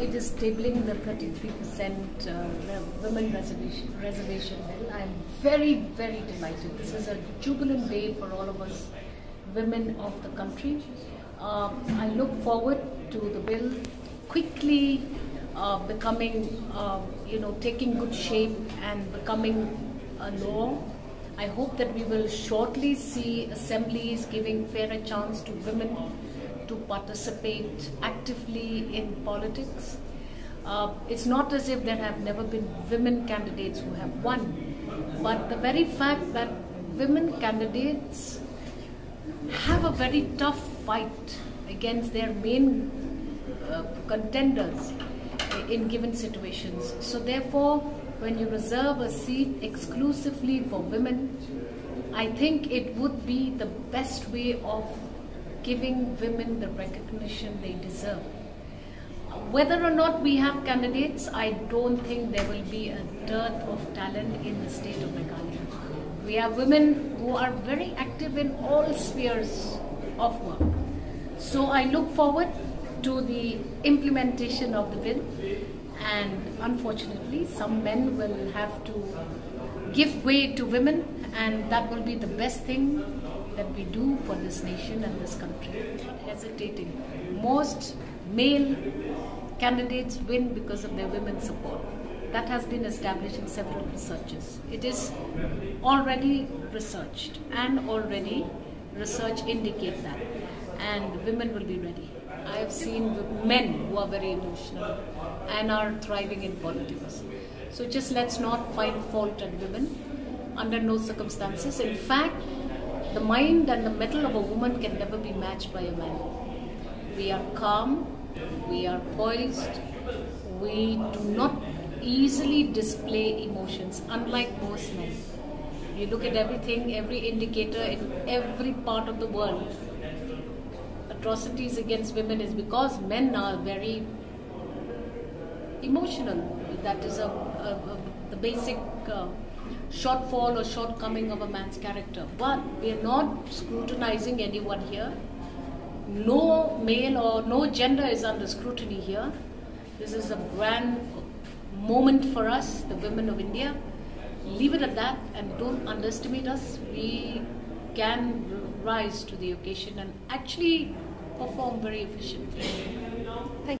it is tabling the 33% uh, women reservation, reservation bill. I'm very, very delighted. This is a jubilant day for all of us women of the country. Uh, I look forward to the bill quickly uh, becoming, uh, you know, taking good shape and becoming a law. I hope that we will shortly see assemblies giving fairer chance to women to participate actively in politics. Uh, it's not as if there have never been women candidates who have won, but the very fact that women candidates have a very tough fight against their main uh, contenders in given situations. So therefore, when you reserve a seat exclusively for women, I think it would be the best way of giving women the recognition they deserve. Whether or not we have candidates, I don't think there will be a dearth of talent in the state of Meghalaya. We have women who are very active in all spheres of work. So I look forward to the implementation of the bill and unfortunately some men will have to give way to women and that will be the best thing that we do for this nation and this country. Hesitating. Most male candidates win because of their women's support. That has been established in several researches. It is already researched and already research indicate that and women will be ready. I have seen men who are very emotional and are thriving in politics. So just let's not find fault at women under no circumstances. In fact, the mind and the mettle of a woman can never be matched by a man. We are calm, we are poised, we do not easily display emotions, unlike most men. You look at everything, every indicator in every part of the world, atrocities against women is because men are very emotional. That is a, a, a the basic uh, shortfall or shortcoming of a man's character. But we are not scrutinizing anyone here. No male or no gender is under scrutiny here. This is a grand moment for us, the women of India. Leave it at that and don't underestimate us. We can rise to the occasion and actually perform very efficiently.